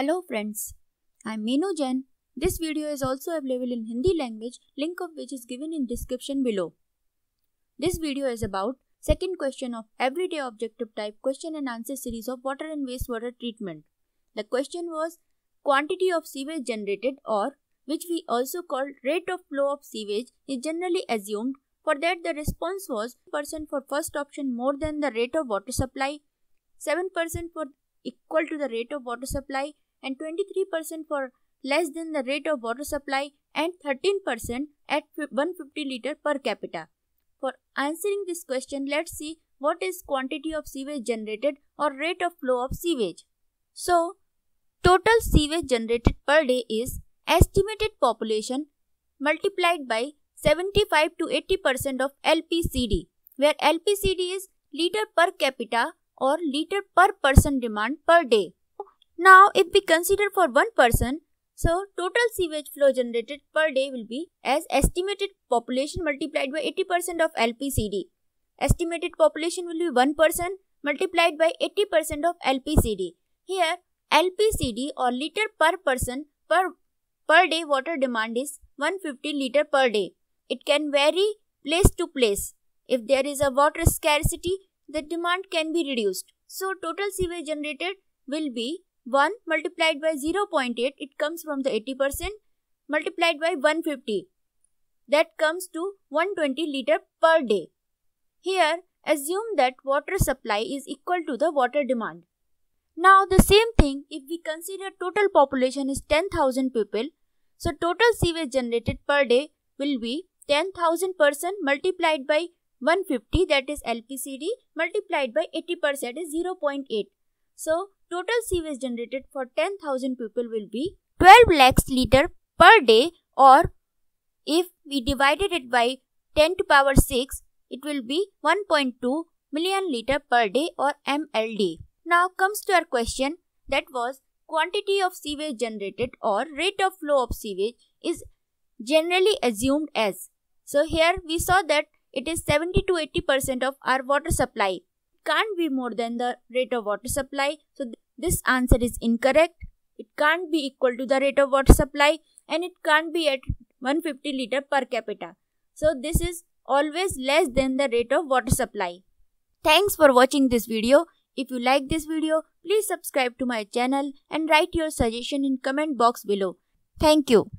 Hello friends, I'm Meenu Jain. This video is also available in Hindi language, link of which is given in description below. This video is about second question of everyday objective type question and answer series of water and wastewater treatment. The question was quantity of sewage generated or which we also call rate of flow of sewage is generally assumed for that the response was percent for first option more than the rate of water supply, 7% for equal to the rate of water supply and 23% for less than the rate of water supply and 13% at 150 liter per capita. For answering this question, let's see what is quantity of sewage generated or rate of flow of sewage. So, total sewage generated per day is estimated population multiplied by 75 to 80% of LPCD, where LPCD is liter per capita or liter per person demand per day. Now, if we consider for one person, so total sewage flow generated per day will be as estimated population multiplied by 80% of LPCD. Estimated population will be 1 person multiplied by 80% of LPCD. Here, LPCD or liter per person per, per day water demand is 150 liter per day. It can vary place to place. If there is a water scarcity, the demand can be reduced. So total sewage generated will be 1 multiplied by 0.8 it comes from the 80% multiplied by 150 that comes to 120 liter per day. Here assume that water supply is equal to the water demand. Now the same thing if we consider total population is 10,000 people so total sewage generated per day will be 10,000 person multiplied by 150 that is LPCD multiplied by 80% is 0.8. So total sewage generated for 10,000 people will be 12 lakhs liter per day or if we divided it by 10 to power 6 it will be 1.2 million liter per day or MLD. Now comes to our question that was quantity of sewage generated or rate of flow of sewage is generally assumed as. So here we saw that it is 70 to 80% of our water supply. Can't be more than the rate of water supply. So th this answer is incorrect. It can't be equal to the rate of water supply and it can't be at 150 liter per capita. So this is always less than the rate of water supply. Thanks for watching this video. If you like this video, please subscribe to my channel and write your suggestion in comment box below. Thank you.